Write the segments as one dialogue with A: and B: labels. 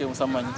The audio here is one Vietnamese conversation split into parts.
A: ជើងសាមញ្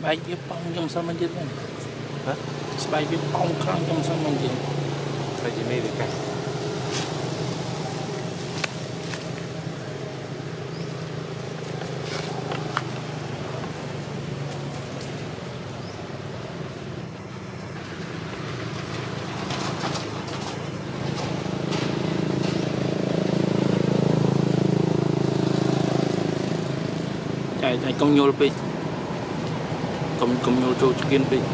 A: ស្បែកវាប៉ោងខ្ញុំមិនសិនមិនទៀតមែន
B: ហ៎
A: ស្បែកវាប៉ោងខ្លាំងខ្ញុំមិនសិនមិនទៀត
B: តែជាមេវាកាស
A: ចែកឲ្យ công công nhau cho kiên bị Hãy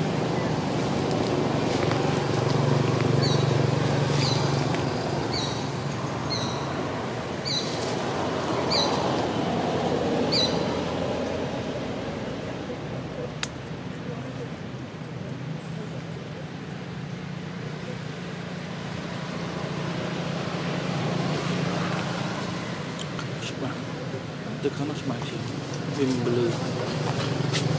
A: subscribe cho kênh Ghiền Mì Gõ Để không bỏ lỡ những video hấp